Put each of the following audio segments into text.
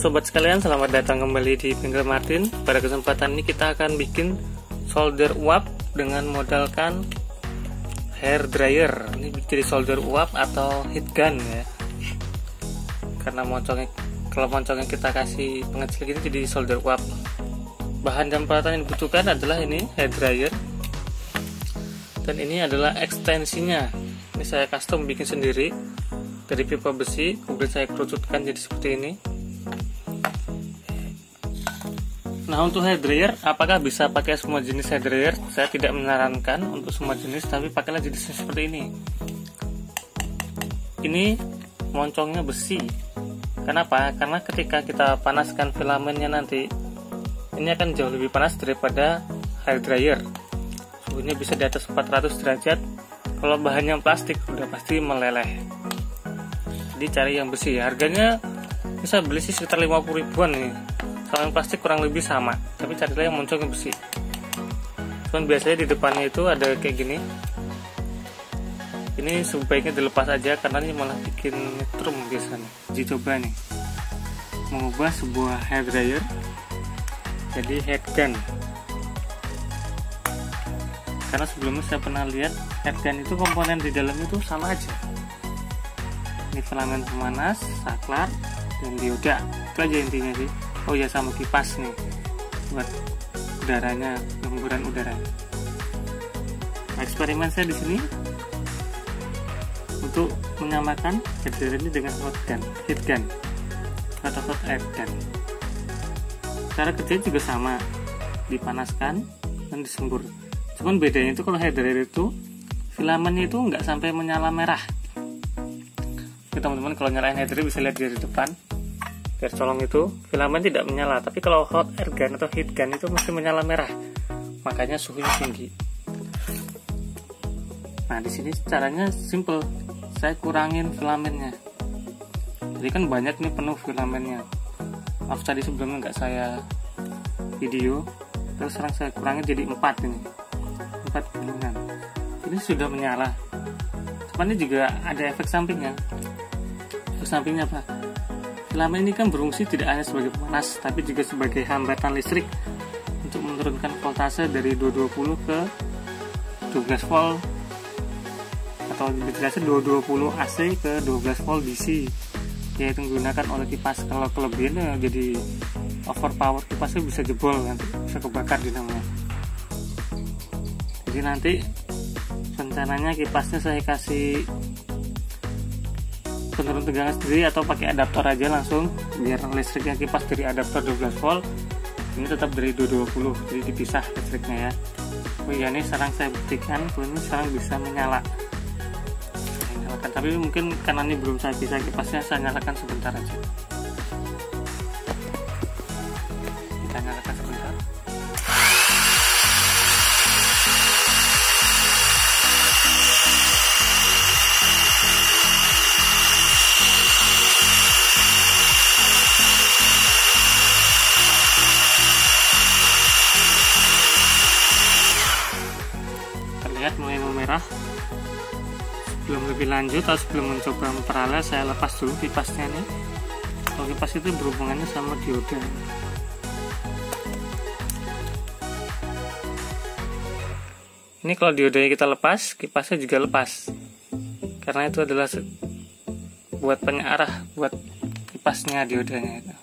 sobat sekalian, selamat datang kembali di Bengkel Martin. Pada kesempatan ini kita akan bikin solder uap dengan modalkan hair dryer. Ini jadi solder uap atau heat gun ya. Karena moncongnya kalau moncongnya kita kasih pengecil gini jadi solder uap. Bahan dan peralatan yang dibutuhkan adalah ini hair dryer. Dan ini adalah ekstensinya. Ini saya custom bikin sendiri dari pipa besi, kemudian saya kerucutkan jadi seperti ini Nah untuk hair dryer, apakah bisa pakai semua jenis hair dryer? Saya tidak menyarankan untuk semua jenis, tapi pakailah jenis seperti ini. Ini moncongnya besi. Kenapa? Karena ketika kita panaskan filamennya nanti, ini akan jauh lebih panas daripada hair dryer. Suhunya bisa di atas 400 derajat. Kalau bahannya plastik, udah pasti meleleh. Jadi cari yang besi. Harganya bisa beli sih sekitar 50 ribuan nih kalau yang plastik kurang lebih sama tapi carilah yang muncul yang besi. Cuman biasanya di depannya itu ada kayak gini. Ini sebaiknya dilepas aja karena ini malah bikin nyetrum biasanya. Jadi coba nih. Mengubah sebuah hair dryer jadi head gun. Karena sebelumnya saya pernah lihat head gun itu komponen di dalam itu sama aja. Ini filamen pemanas, saklar, dan dioda. Itu aja intinya sih oh ya sama kipas nih. Buat udaranya lemburan udara. Eksperimen saya di sini untuk menyamakan header ini dengan hot gun heat gun atau hot air gun. Cara kerja juga sama dipanaskan dan disembur. Cuman bedanya itu kalau header itu filamennya itu nggak sampai menyala merah. Teman-teman kalau nyalain header bisa lihat dari depan biar colong itu filamen tidak menyala tapi kalau hot air gun atau heat gun itu mesti menyala merah. Makanya suhunya tinggi. Nah di sini caranya simple. Saya kurangin filamennya. Jadi kan banyak nih penuh filamennya. Maaf tadi sebelumnya nggak saya video. Terus sekarang saya kurangin jadi empat ini. Empat gulungan. Ini sudah menyala. Cuman ini juga ada efek sampingnya. Efek sampingnya apa Filamen ini kan berfungsi tidak hanya sebagai pemanas, tapi juga sebagai hambatan listrik untuk menurunkan voltase dari 220 ke 12 volt atau lebih jelasnya 220 AC ke 12 volt DC yaitu digunakan oleh kipas kalau kelebihannya jadi overpower kipasnya bisa jebol nanti bisa kebakar dinamanya. Jadi nanti rencananya kipasnya saya kasih penurun tegangan sendiri atau pakai adaptor aja langsung biar listriknya kipas dari adaptor 12 volt. Ini tetap dari 220 jadi dipisah listriknya ya. Oh iya ini sekarang saya buktikan ini sekarang bisa menyala. Saya nyalakan tapi mungkin karena ini belum saya bisa kipasnya saya nyalakan sebentar aja lebih lanjut atau sebelum mencoba memperhalus saya lepas dulu kipasnya nih kalau kipas itu berhubungannya sama dioda. Ini kalau diodanya kita lepas kipasnya juga lepas. Karena itu adalah buat pengarah buat kipasnya diodanya itu.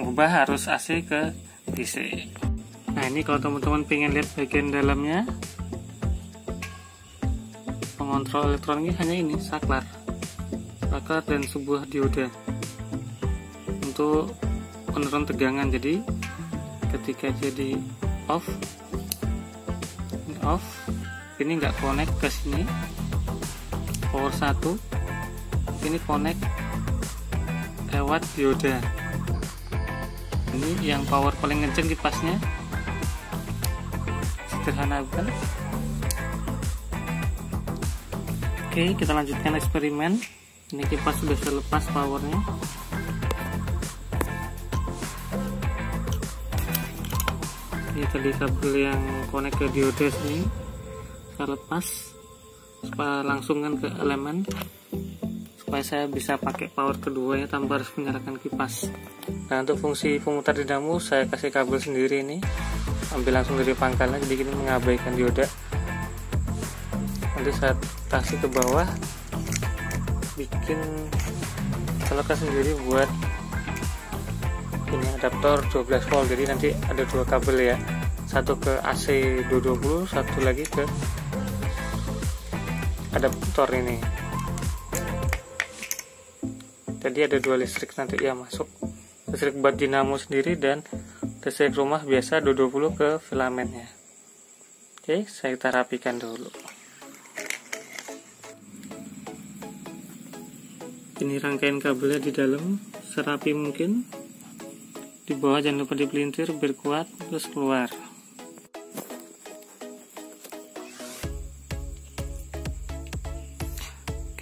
Mengubah arus AC ke DC nah ini kalau teman-teman pengen lihat bagian dalamnya pengontrol elektronik hanya ini saklar. Saklar dan sebuah dioda untuk penurun tegangan. Jadi ketika jadi off ini off ini nggak connect ke sini. Power 1 ini connect lewat dioda. Ini yang power paling kenceng kipasnya. Sederhana bukan Oke, kita lanjutkan eksperimen. Ini kipas sudah terlepas powernya. Ini tadi kabel yang konek ke diodes ini saya lepas supaya langsungkan ke elemen. supaya saya bisa pakai power keduanya tanpa harus menyalakan kipas nah untuk fungsi pemutar dinamo saya kasih kabel sendiri ini ambil langsung dari pangkalnya jadi ini mengabaikan dioda nanti saya kasih ke bawah. Bikin colokan sendiri buat ini adaptor 12 volt. Jadi nanti ada dua kabel ya. Satu ke AC 220 satu lagi ke adaptor ini. Jadi ada dua listrik nanti ya masuk. Listrik buat dinamo sendiri dan listrik rumah biasa 220 ke filamennya. Oke saya kita rapikan dulu ini rangkaian kabelnya di dalam serapi mungkin. Di bawah jangan lupa dipelintir biar kuat terus keluar.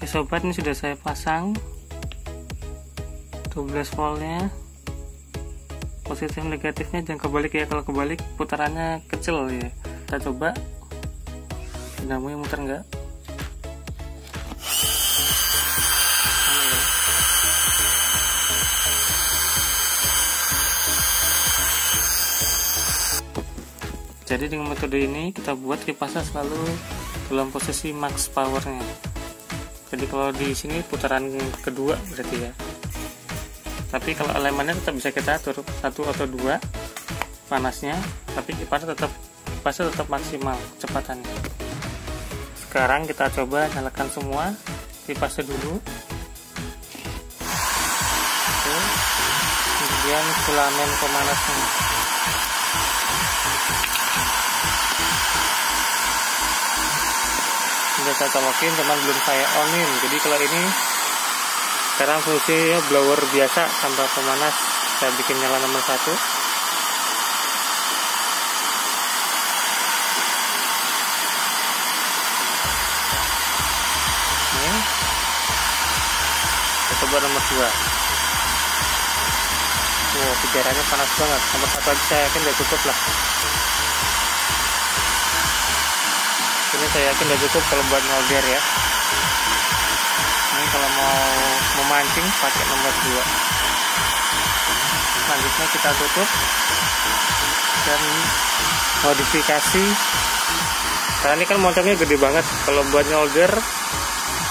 Sobat ini sudah saya pasang. 12 voltnya. Positif negatifnya jangan kebalik ya. Kalau kebalik putarannya kecil ya. Kita coba. Dinamo yang muter enggak jadi dengan metode ini kita buat kipasnya selalu dalam posisi max powernya. Jadi kalau di sini putaran kedua berarti ya. Tapi kalau elemennya tetap bisa kita atur. Satu atau dua panasnya. Tapi kipasnya tetap kipasnya tetap maksimal kecepatannya. Sekarang kita coba nyalakan semua kipasnya dulu. Oke. kemudian filamen pemanasnya sudah saya colokin cuman belum saya onin. Jadi kalau ini sekarang fungsinya blower biasa tanpa pemanas. Saya bikin nyala nomor satu. Ini. Kita coba nomor dua wow pijarannya panas banget. Nomor satu aja saya yakin udah cukup lah. Ini saya yakin udah cukup kalau buat ngolder ya. Ini kalau mau memancing pakai nomor 2 selanjutnya kita tutup dan modifikasi. Karena ini kan motornya gede banget. Kalau buat nyolder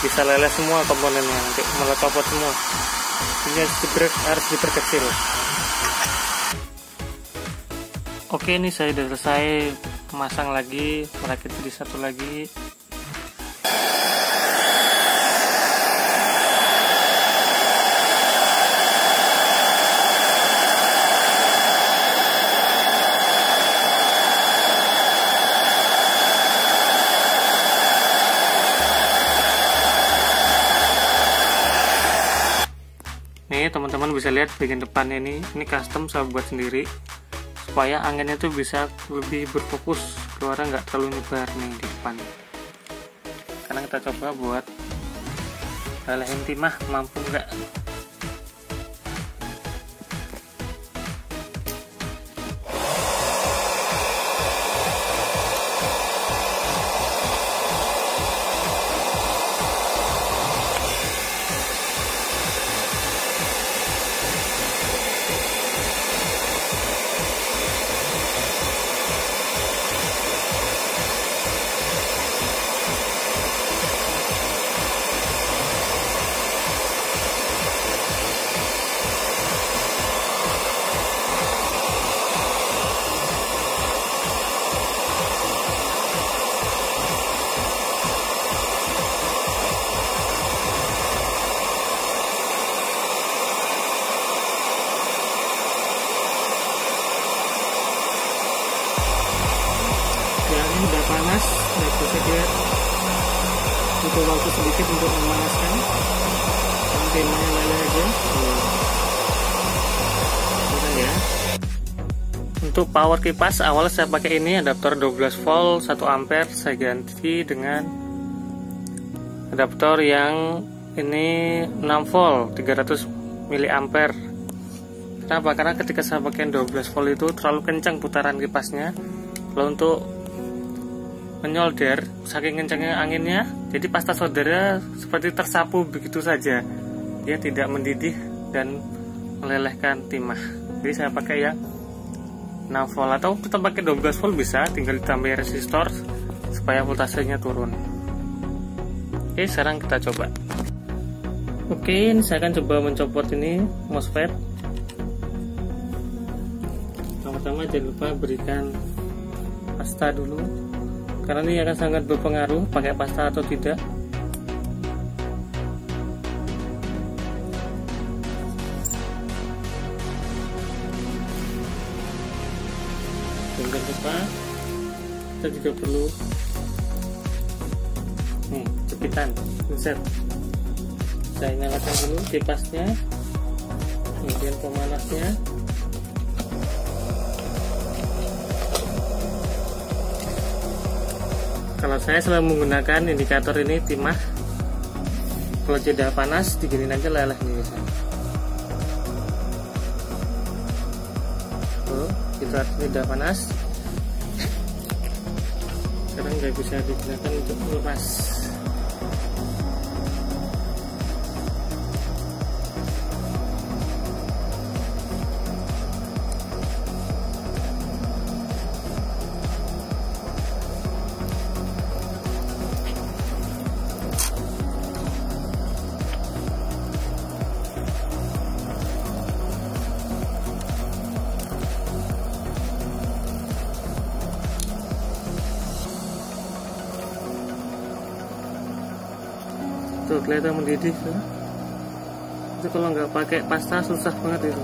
bisa leleh semua komponennya. Nanti malah copot semua. Ini harus diperkecil oke ini saya sudah selesai. Masang lagi merakit jadi satu lagi. Nih teman-teman bisa lihat bagian depan ini, ini custom saya buat sendiri supaya anginnya tuh bisa lebih berfokus keluar nggak terlalu nyebar nih di depan. Karena kita coba buat lelehin timah mampu nggak leleh aja? Ya. Untuk power kipas awal saya pakai ini adaptor 12 volt 1 ampere. Saya ganti dengan adaptor yang ini 6 volt 300 miliampere. Kenapa? Karena ketika saya pakai 12 volt itu terlalu kencang putaran kipasnya. Kalau untuk menyolder saking kencangnya anginnya jadi pasta soldernya seperti tersapu begitu saja dia tidak mendidih dan melelehkan timah. Jadi saya pakai ya 6 volt atau kita pakai 12 volt bisa tinggal ditambah resistor supaya voltasenya turun. Oke sekarang kita coba. Oke ini saya akan coba mencopot ini MOSFET. Pertama jangan lupa berikan pasta dulu karena ini akan sangat berpengaruh pakai pasta atau tidak lupa kita juga perlu nih cepitan insert saya nyalakan dulu kipasnya kemudian pemanasnya. Kalau saya selalu menggunakan indikator ini timah. Kalau jeda panas diginin aja leleh nih misalnya. Oh itu artinya udah panas nggak bisa digunakan untuk melepas tuh kelihatan mendidih tuh. itu kalau nggak pakai pasta susah banget itu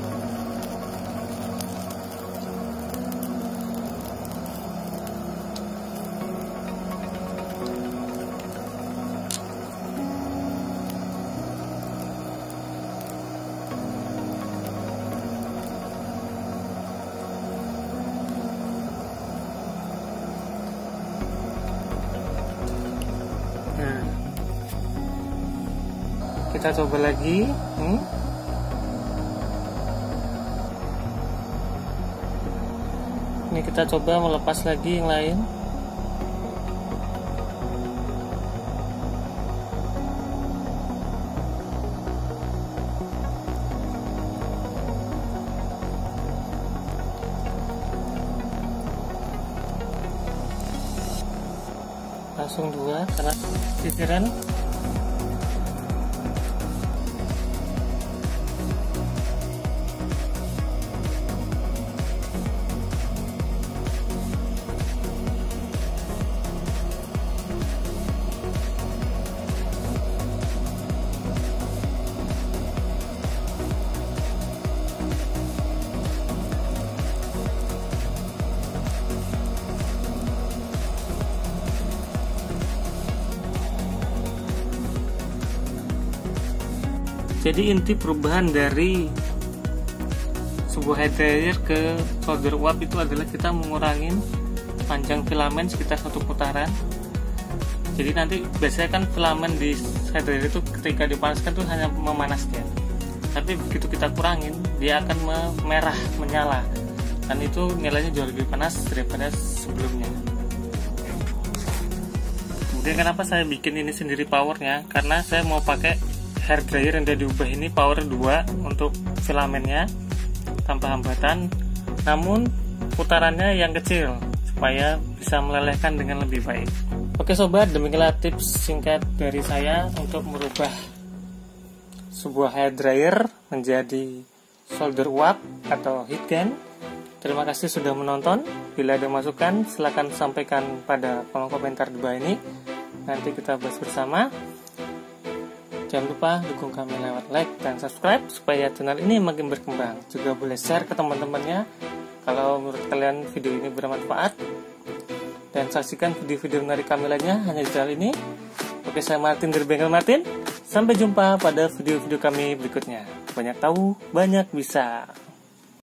kita coba lagi hmm? ini kita coba melepas lagi yang lain langsung dua karena titiran jadi inti perubahan dari sebuah dryer ke solder uap itu adalah kita mengurangi panjang filamen sekitar satu putaran. Jadi nanti biasanya kan filamen di hair dryer itu ketika dipanaskan tuh hanya memanas dia. Tapi begitu kita kurangin dia akan merah menyala. Dan itu nilainya jauh lebih panas daripada sebelumnya. Kemudian kenapa saya bikin ini sendiri powernya? Karena saya mau pakai hair dryer yang sudah diubah ini power 2 untuk filamennya tanpa hambatan. Namun putarannya yang kecil supaya bisa melelehkan dengan lebih baik. Oke sobat demikianlah tips singkat dari saya untuk merubah sebuah hair dryer menjadi solder uap atau heat gun. Terima kasih sudah menonton. Bila ada masukan silahkan sampaikan pada kolom komentar di bawah ini. Nanti kita bahas bersama Jangan lupa dukung kami lewat like dan subscribe supaya channel ini makin berkembang. Juga boleh share ke teman-temannya kalau menurut kalian video ini bermanfaat. Dan saksikan video-video menarik kami lainnya hanya di channel ini. Oke, saya Martin dari Bengkel Martin. Sampai jumpa pada video-video kami berikutnya. Banyak tahu, banyak bisa.